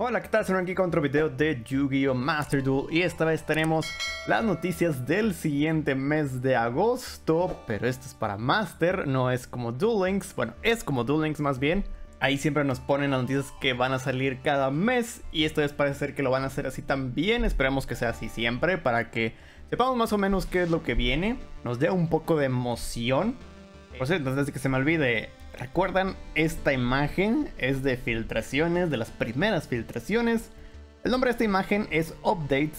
Hola, ¿qué tal? Soy aquí con otro video de Yu-Gi-Oh! Master Duel y esta vez tenemos las noticias del siguiente mes de agosto, pero esto es para Master, no es como Duel Links, bueno, es como Duel Links más bien. Ahí siempre nos ponen las noticias que van a salir cada mes y esta vez parece ser que lo van a hacer así también, esperemos que sea así siempre para que sepamos más o menos qué es lo que viene, nos dé un poco de emoción. Por cierto, antes de que se me olvide, ¿Recuerdan? Esta imagen es de filtraciones, de las primeras filtraciones. El nombre de esta imagen es Update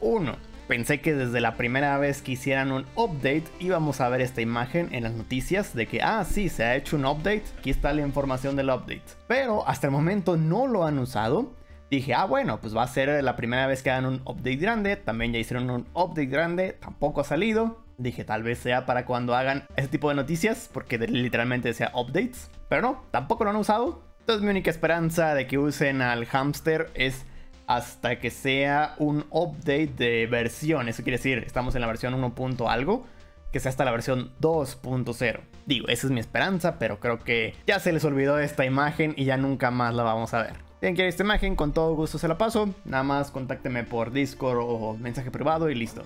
001. Pensé que desde la primera vez que hicieran un update íbamos a ver esta imagen en las noticias de que, ah, sí, se ha hecho un update, aquí está la información del update. Pero hasta el momento no lo han usado. Dije, ah, bueno, pues va a ser la primera vez que hagan un update grande. También ya hicieron un update grande, tampoco ha salido. Dije, tal vez sea para cuando hagan ese tipo de noticias, porque literalmente decía updates. Pero no, tampoco lo han usado. Entonces mi única esperanza de que usen al hamster es hasta que sea un update de versión. Eso quiere decir, estamos en la versión 1. algo, que sea hasta la versión 2.0. Digo, esa es mi esperanza, pero creo que ya se les olvidó esta imagen y ya nunca más la vamos a ver. Si quieren esta imagen, con todo gusto se la paso. Nada más contáctenme por Discord o mensaje privado y listo.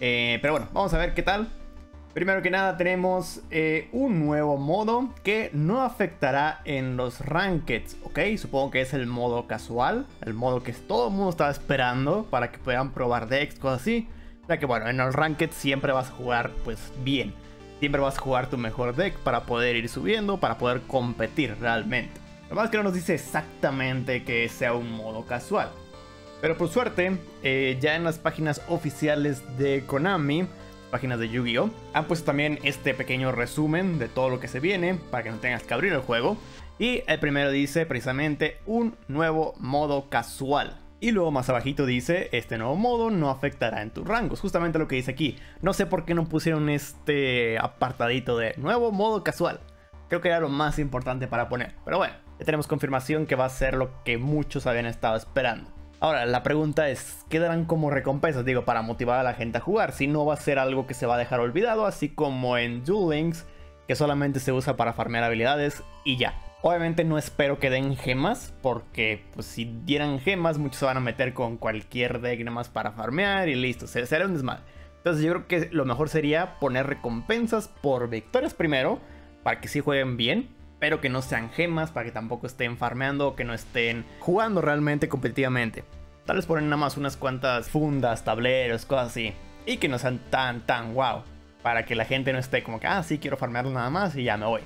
Eh, pero bueno, vamos a ver qué tal. Primero que nada tenemos eh, un nuevo modo que no afectará en los rankeds, ¿ok? Supongo que es el modo casual, el modo que todo el mundo estaba esperando para que puedan probar decks, cosas así. O sea que bueno, en los rankeds siempre vas a jugar pues bien. Siempre vas a jugar tu mejor deck para poder ir subiendo, para poder competir realmente. Lo más que no nos dice exactamente que sea un modo casual. Pero por suerte, eh, ya en las páginas oficiales de Konami, páginas de Yu-Gi-Oh! Han puesto también este pequeño resumen de todo lo que se viene para que no tengas que abrir el juego. Y el primero dice precisamente un nuevo modo casual. Y luego más abajito dice, este nuevo modo no afectará en tus rangos. Justamente lo que dice aquí. No sé por qué no pusieron este apartadito de nuevo modo casual. Creo que era lo más importante para poner. Pero bueno, ya tenemos confirmación que va a ser lo que muchos habían estado esperando. Ahora, la pregunta es, ¿qué darán como recompensas? Digo, para motivar a la gente a jugar. Si no va a ser algo que se va a dejar olvidado, así como en Duel Links, que solamente se usa para farmear habilidades y ya. Obviamente no espero que den gemas, porque pues, si dieran gemas, muchos se van a meter con cualquier deck más para farmear y listo, será un desmadre. Entonces yo creo que lo mejor sería poner recompensas por victorias primero, para que sí jueguen bien, pero que no sean gemas para que tampoco estén farmeando que no estén jugando realmente competitivamente. Tal vez ponen nada más unas cuantas fundas, tableros, cosas así. Y que no sean tan, tan wow. Para que la gente no esté como que, ah, sí, quiero farmearlo nada más y ya me voy.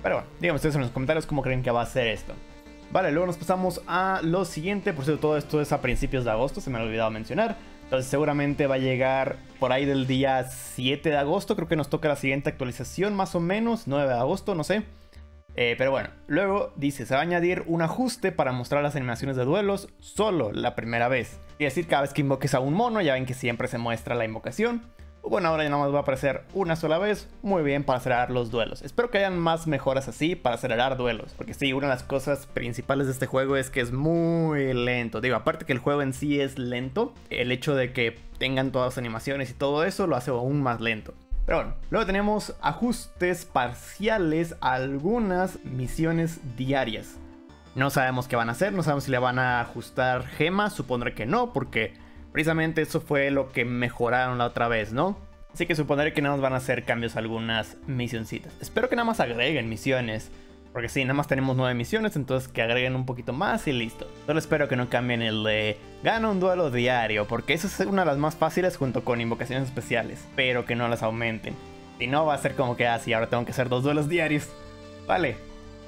Pero bueno, díganme ustedes en los comentarios cómo creen que va a ser esto. Vale, luego nos pasamos a lo siguiente. Por cierto, todo esto es a principios de agosto, se me ha olvidado mencionar. Entonces seguramente va a llegar por ahí del día 7 de agosto. Creo que nos toca la siguiente actualización, más o menos. 9 de agosto, no sé. Eh, pero bueno, luego dice, se va a añadir un ajuste para mostrar las animaciones de duelos solo la primera vez. Y decir, cada vez que invoques a un mono, ya ven que siempre se muestra la invocación. Bueno, ahora ya nada más va a aparecer una sola vez. Muy bien para acelerar los duelos. Espero que hayan más mejoras así para acelerar duelos. Porque sí, una de las cosas principales de este juego es que es muy lento. Digo, aparte que el juego en sí es lento, el hecho de que tengan todas las animaciones y todo eso lo hace aún más lento. Pero bueno, luego tenemos ajustes parciales a algunas misiones diarias. No sabemos qué van a hacer, no sabemos si le van a ajustar gemas, supondré que no, porque precisamente eso fue lo que mejoraron la otra vez, ¿no? Así que supondré que nada más van a hacer cambios a algunas misioncitas. Espero que nada más agreguen misiones. Porque sí, nada más tenemos nueve misiones, entonces que agreguen un poquito más y listo. Solo espero que no cambien el de gana un duelo diario, porque eso es una de las más fáciles junto con invocaciones especiales. Pero que no las aumenten. Si no, va a ser como que así, ah, ahora tengo que hacer dos duelos diarios. Vale.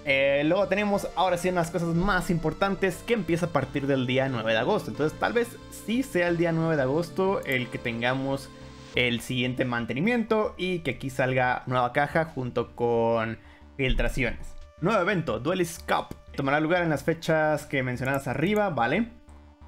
Eh, luego tenemos ahora sí unas cosas más importantes que empieza a partir del día 9 de agosto. Entonces tal vez sí sea el día 9 de agosto el que tengamos el siguiente mantenimiento y que aquí salga nueva caja junto con filtraciones. Nuevo evento, Duelist Cup. Tomará lugar en las fechas que mencionadas arriba, ¿vale?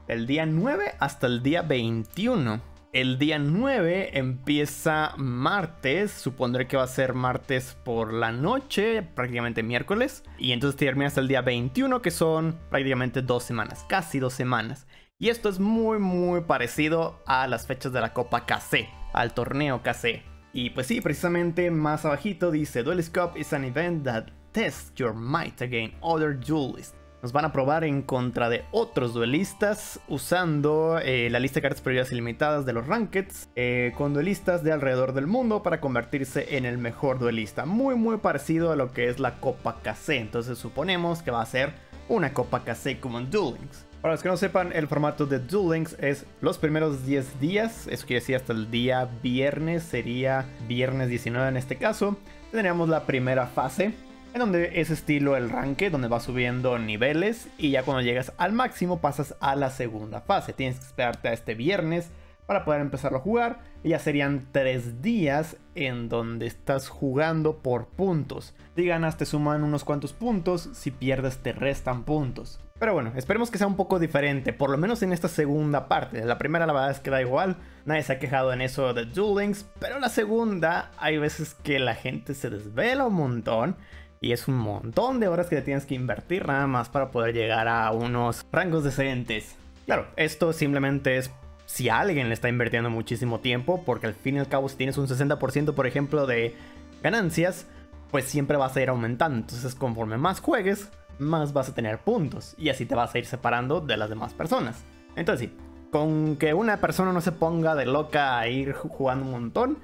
Del día 9 hasta el día 21. El día 9 empieza martes, supondré que va a ser martes por la noche, prácticamente miércoles. Y entonces termina hasta el día 21, que son prácticamente dos semanas, casi dos semanas. Y esto es muy muy parecido a las fechas de la Copa KC, al torneo KC. Y pues sí, precisamente más abajito dice Duelist Cup is an event that test your might against other duelists. nos van a probar en contra de otros duelistas usando eh, la lista de cartas prioridades ilimitadas de los Rankeds eh, con duelistas de alrededor del mundo para convertirse en el mejor duelista. Muy muy parecido a lo que es la Copa KC. Entonces suponemos que va a ser una Copa KC como en Duel Links. Para los que no sepan, el formato de Duel Links es los primeros 10 días, eso quiere decir hasta el día viernes, sería viernes 19 en este caso. Tendríamos la primera fase, en donde es estilo el ranque, donde vas subiendo niveles y ya cuando llegas al máximo pasas a la segunda fase. Tienes que esperarte a este viernes para poder empezar a jugar y ya serían tres días en donde estás jugando por puntos. Si ganas te suman unos cuantos puntos, si pierdes te restan puntos. Pero bueno, esperemos que sea un poco diferente, por lo menos en esta segunda parte. La primera la verdad es que da igual, nadie se ha quejado en eso de Duel Links, pero la segunda hay veces que la gente se desvela un montón y es un montón de horas que tienes que invertir nada más para poder llegar a unos rangos decentes. Claro, esto simplemente es si alguien le está invirtiendo muchísimo tiempo, porque al fin y al cabo si tienes un 60% por ejemplo de ganancias, pues siempre vas a ir aumentando. Entonces conforme más juegues, más vas a tener puntos y así te vas a ir separando de las demás personas. Entonces sí, con que una persona no se ponga de loca a ir jugando un montón,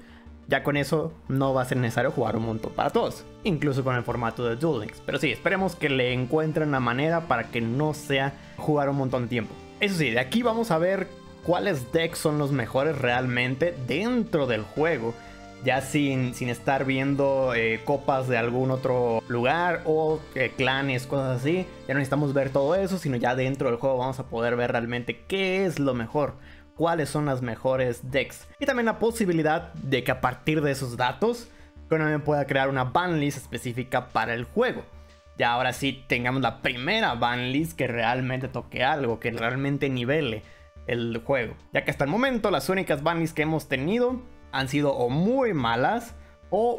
ya con eso no va a ser necesario jugar un montón para todos, incluso con el formato de Duel Links. Pero sí, esperemos que le encuentren una manera para que no sea jugar un montón de tiempo. Eso sí, de aquí vamos a ver cuáles decks son los mejores realmente dentro del juego. Ya sin, sin estar viendo eh, copas de algún otro lugar o eh, clanes, cosas así. Ya no necesitamos ver todo eso, sino ya dentro del juego vamos a poder ver realmente qué es lo mejor cuáles son las mejores decks. Y también la posibilidad de que a partir de esos datos, Konami pueda crear una banlist específica para el juego. Ya ahora sí tengamos la primera banlist que realmente toque algo, que realmente nivele el juego. Ya que hasta el momento las únicas banlists que hemos tenido han sido o muy malas o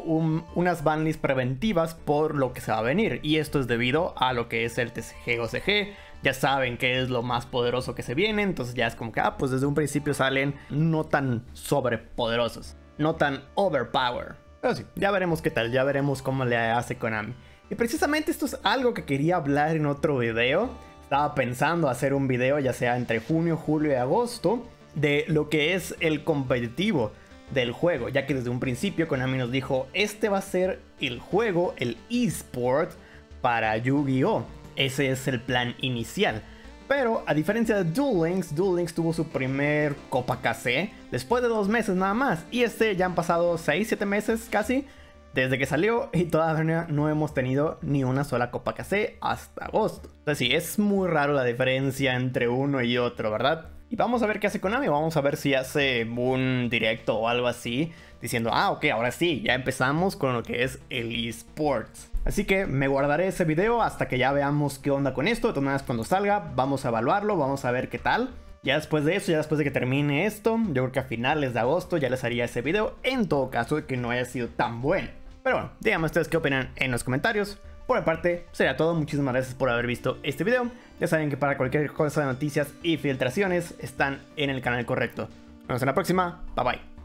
unas banlists preventivas por lo que se va a venir. Y esto es debido a lo que es el TCG OCG, ya saben qué es lo más poderoso que se viene, entonces ya es como que, ah, pues desde un principio salen no tan sobrepoderosos, no tan overpower. Pero sí, ya veremos qué tal, ya veremos cómo le hace Konami. Y precisamente esto es algo que quería hablar en otro video. Estaba pensando hacer un video ya sea entre junio, julio y agosto de lo que es el competitivo del juego, ya que desde un principio Konami nos dijo, este va a ser el juego, el eSport para Yu-Gi-Oh! Ese es el plan inicial. Pero a diferencia de Duel Links, Duel Links tuvo su primer Copa KC después de dos meses nada más. Y este ya han pasado 6-7 meses casi desde que salió y todavía no hemos tenido ni una sola Copa KC hasta agosto. Entonces sí, es muy raro la diferencia entre uno y otro, ¿verdad? Y vamos a ver qué hace Konami, vamos a ver si hace un directo o algo así, diciendo, ah, ok, ahora sí, ya empezamos con lo que es el eSports. Así que me guardaré ese video hasta que ya veamos qué onda con esto. De todas maneras, cuando salga, vamos a evaluarlo, vamos a ver qué tal. Ya después de eso, ya después de que termine esto, yo creo que a finales de agosto ya les haría ese video, en todo caso que no haya sido tan bueno. Pero bueno, díganme ustedes qué opinan en los comentarios. Por mi parte, todo. Muchísimas gracias por haber visto este video. Ya saben que para cualquier cosa de noticias y filtraciones están en el canal correcto. Nos vemos en la próxima. Bye bye.